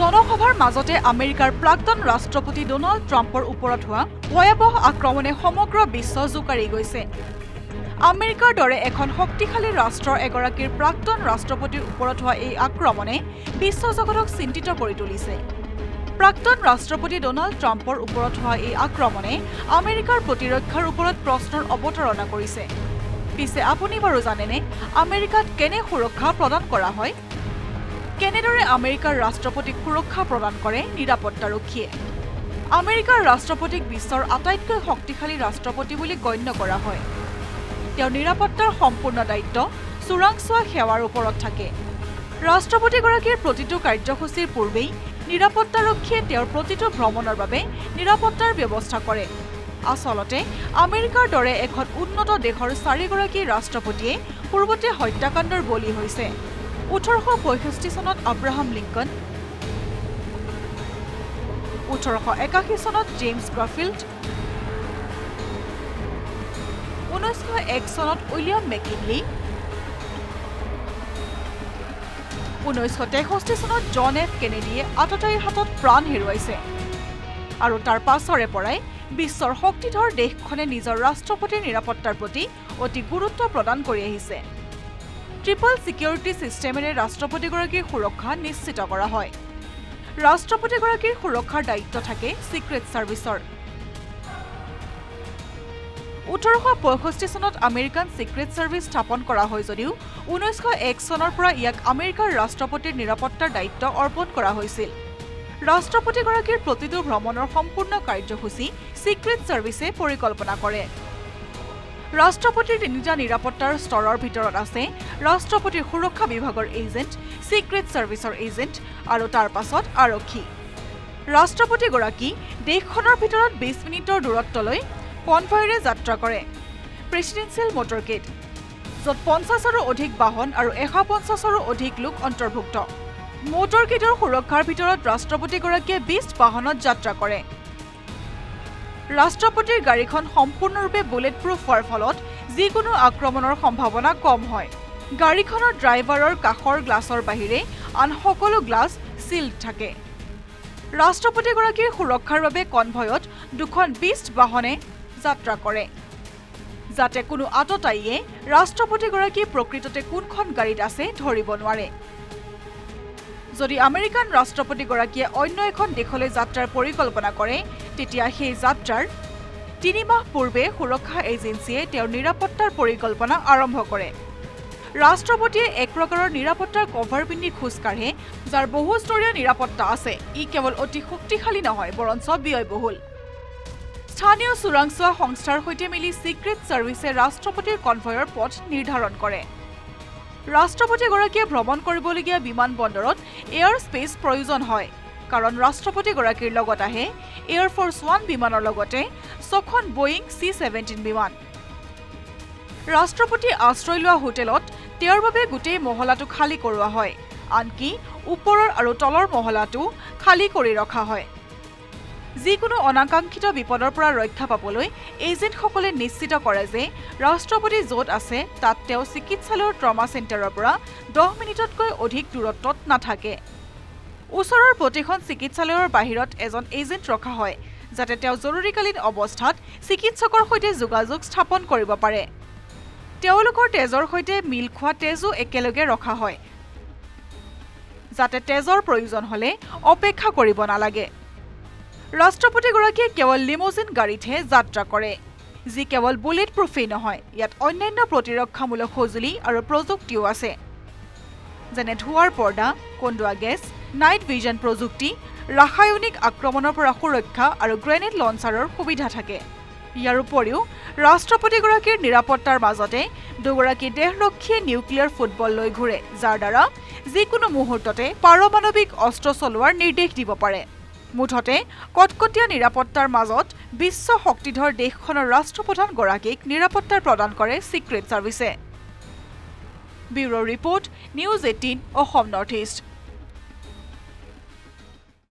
জনসভাৰ মাজতে আমেৰিকাৰ প্ৰাক্তন ৰাষ্ট্ৰপতি ডনাল্ড ট্ৰাম্পৰ ওপৰত হোৱা ভয়াৱহ আক্ৰমণে সমগ্ৰ বিশ্ব জোকাৰি গৈছে। আমেৰিকাৰ দৰে এখন শক্তিশালী ৰাষ্ট্ৰৰ এগৰাকীৰ প্ৰাক্তন ৰাষ্ট্ৰপতিৰ ওপৰত হোৱা এই আক্ৰমণে বিশ্বজগতক চিন্তিত কৰি তুলিছে। প্ৰাক্তন ৰাষ্ট্ৰপতি ডনাল্ড ট্ৰাম্পৰ ওপৰত হোৱা এই আক্ৰমণে আমেৰিকাৰ প্ৰতিৰক্ষাৰ ওপৰত প্ৰশ্নৰ অৱতাৰণা কৰিছে। পিছে আপুনি বাৰু জানেনে আমেৰিকাত কেনে সুৰক্ষা প্ৰদান কৰা হয়? কেনেদৰে আমেৰিকাৰ ৰাষ্ট্ৰপতিক সুৰক্ষা প্ৰদান কৰে নিৰাপত্তাৰক্ষীয়ে? আমেৰিকাৰ ৰাষ্ট্ৰপতিক বিশ্বৰ আটাইতকৈ শক্তিশালী ৰাষ্ট্ৰপতি বুলি গণ্য কৰা হয়। তেওঁৰ নিৰাপত্তাৰ সম্পূৰ্ণ দায়িত্ব চোৰাংচোৱা সেৱাৰ ওপৰত থাকে। ৰাষ্ট্ৰপতিগৰাকীৰ প্ৰতিটো কাৰ্যসূচীৰ পূৰ্বেই নিৰাপত্তাৰক্ষীয়ে তেওঁৰ প্ৰতিটো ভ্ৰমণৰ বাবে নিৰাপত্তাৰ ব্যৱস্থা কৰে। আচলতে আমেৰিকাৰ দৰে এখন উন্নত দেশৰ চাৰিগৰাকী ৰাষ্ট্ৰপতিয়ে পূৰ্বতে হত্যাকাণ্ডৰ বলি হৈছে। ওঠৰশ পঁয়ষষ্ঠি চনত আব্ৰাহাম লিংকন ওঠৰশ একাশী চনত জেমছ গ্ৰাফিল্ড ঊনৈছশ এক চনত উইলিয়াম মেকিনলি ঊনৈছশ তেষষ্ঠি চনত জন এফ কেনেডিয়ে আততায়ীৰ হাতত প্ৰাণ হেৰুৱাইছে। আৰু তাৰ পাছৰে পৰাই বিশ্বৰ শক্তিধৰ দেশখনে নিজৰ ৰাষ্ট্ৰপতিৰ নিৰাপত্তাৰ প্ৰতি অতি গুৰুত্ব প্ৰদান কৰি আহিছে। ট্ৰিপল ছিকিউৰিটি ছিষ্টেমেৰে ৰাষ্ট্ৰপতিগৰাকীৰ সুৰক্ষা নিশ্চিত কৰা হয়। ৰাষ্ট্ৰপতিগৰাকীৰ সুৰক্ষাৰ দায়িত্ব থাকে ছিক্ৰেট ছাৰ্ভিচৰ। ওঠৰশ পঁয়ষষ্ঠি চনত আমেৰিকান ছিক্ৰেট ছাৰ্ভিচ স্থাপন কৰা হয় যদিও ঊনৈছশ এক চনৰ পৰা ইয়াক আমেৰিকাৰ ৰাষ্ট্ৰপতিৰ নিৰাপত্তাৰ দায়িত্ব অৰ্পণ কৰা হৈছিল। ৰাষ্ট্ৰপতিগৰাকীৰ প্ৰতিটো ভ্ৰমণৰ সম্পূৰ্ণ কাৰ্যসূচী ছিক্ৰেট ছাৰ্ভিচে পৰিকল্পনা কৰে। ৰাষ্ট্ৰপতিৰ তিনিটা নিৰাপত্তাৰ স্তৰৰ ভিতৰত আছে ৰাষ্ট্ৰপতিৰ সুৰক্ষা বিভাগৰ এজেণ্ট ছিক্ৰেট ছাৰ্ভিচৰ এজেণ্ট আৰু তাৰ পাছত আৰক্ষী। ৰাষ্ট্ৰপতিগৰাকী দেশখনৰ ভিতৰত বিছ মিনিটৰ দূৰত্বলৈ কনভয়েৰে যাত্ৰা কৰে প্ৰেচিডেঞ্চিয়েল মটৰকেড য'ত পঞ্চাছৰো অধিক বাহন আৰু এশ পঞ্চাছৰো অধিক লোক অন্তৰ্ভুক্ত। মটৰকেডৰ সুৰক্ষাৰ ভিতৰত ৰাষ্ট্ৰপতিগৰাকীয়ে বিছ বাহনত যাত্ৰা কৰে। ৰাষ্ট্ৰপতিৰ গাড়ীখন সম্পূৰ্ণৰূপে বুলেট প্ৰুফ হোৱাৰ ফলত যিকোনো আক্ৰমণৰ সম্ভাৱনা কম হয়। গাড়ীখনৰ ড্ৰাইভাৰৰ কাষৰ গ্লাছৰ বাহিৰে আন সকলো গ্লাছ চিল্ড থাকে। ৰাষ্ট্ৰপতিগৰাকীৰ সুৰক্ষাৰ বাবে কনভয়ত দুখন বিষ্ট বাহনে যাত্ৰা কৰে। যাতে কোনো আততায়ীয়ে ৰাষ্ট্ৰপতিগৰাকী প্ৰকৃততে কোনখন গাড়ীত আছে ধৰিব নোৱাৰে। যদি আমেৰিকান ৰাষ্ট্ৰপতিগৰাকীয়ে অন্য এখন দেশলৈ যাত্ৰাৰ পৰিকল্পনা কৰে তেতিয়া সেই যাত্ৰাৰ তিনিমাহ পূৰ্বে সুৰক্ষা এজেঞ্চিয়ে তেওঁৰ নিৰাপত্তাৰ পৰিকল্পনা আৰম্ভ কৰে। ৰাষ্ট্ৰপতিয়ে এক প্ৰকাৰৰ নিৰাপত্তাৰ কভাৰ পিন্ধি খোজকাঢ়ে যাৰ বহুস্তৰীয় নিৰাপত্তা আছে। ই কেৱল অতি শক্তিশালী নহয় বৰঞ্চ ব্যয়বহুল। স্থানীয় চোৰাংচোৱা সংস্থাৰ সৈতে মিলি ছিক্ৰেট ছাৰ্ভিচে ৰাষ্ট্ৰপতিৰ কনভয়ৰ পথ নিৰ্ধাৰণ কৰে। ৰাষ্ট্ৰপতিগৰাকীয়ে ভ্ৰমণ কৰিবলগীয়া বিমান বন্দৰত এয়াৰ স্পেচ প্ৰয়োজন হয়। কাৰণ ৰাষ্ট্ৰপতিগৰাকীৰ লগত আহে এয়াৰফৰ্চ ওৱান বিমানৰ লগতে ছখন বয়িং চি ছেভেণ্টিন বিমান। ৰাষ্ট্ৰপতি আশ্ৰয় লোৱা হোটেলত তেওঁৰ বাবে গোটেই মহলাটো খালী কৰোৱা হয়। আনকি ওপৰৰ আৰু তলৰ মহলাটো খালী কৰি ৰখা হয়। যিকোনো অনাকাংক্ষিত বিপদৰ পৰা ৰক্ষা পাবলৈ এজেণ্টসকলে নিশ্চিত কৰে যে ৰাষ্ট্ৰপতি য'ত আছে তাত তেওঁ চিকিৎসালয়ৰ ট্ৰমা চেণ্টাৰৰ পৰা দহ মিনিটতকৈ অধিক দূৰত্বত নাথাকে। ওচৰৰ প্ৰতিখন চিকিৎসালয়ৰ বাহিৰত এজন এজেণ্ট ৰখা হয় যাতে তেওঁ জৰুৰীকালীন অৱস্থাত চিকিৎসকৰ সৈতে যোগাযোগ স্থাপন কৰিব পাৰে। তেওঁলোকৰ তেজৰ সৈতে মিল খোৱা তেজো একেলগে ৰখা হয় যাতে তেজৰ প্ৰয়োজন হ'লে অপেক্ষা কৰিব নালাগে। ৰাষ্ট্ৰপতিগৰাকীয়ে কেৱল লিমোজিন গাড়ীতহে যাত্ৰা কৰে যি কেৱল বুলেট প্ৰুফেই নহয় ইয়াত অন্যান্য প্ৰতিৰক্ষামূলক সঁজুলি আৰু প্ৰযুক্তিও আছে। যেনে ধোঁৱাৰ পৰ্দা কন্দুৱা গেছ নাইট ভিজন প্ৰযুক্তি ৰাসায়নিক আক্ৰমণৰ পৰা সুৰক্ষা আৰু গ্ৰেনেড লঞ্চাৰৰ সুবিধা থাকে। ইয়াৰ উপৰিও ৰাষ্ট্ৰপতিগৰাকীৰ নিৰাপত্তাৰ মাজতে দুগৰাকী দেশৰক্ষীয়ে নিউক্লিয়াৰ ফুটবল লৈ ঘূৰে যাৰ দ্বাৰা যিকোনো মুহূৰ্ততে পাৰমাণৱিক অস্ত্ৰ চলোৱাৰ নিৰ্দেশ দিব পাৰে। মুঠতে কটকটীয়া নিৰাপত্তাৰ মাজত বিশ্ব শক্তিধৰ দেশখনৰ ৰাষ্ট্ৰপ্ৰধানগৰাকীক নিৰাপত্তা প্ৰদান কৰে secret service bureau' report news eighteen Assam north east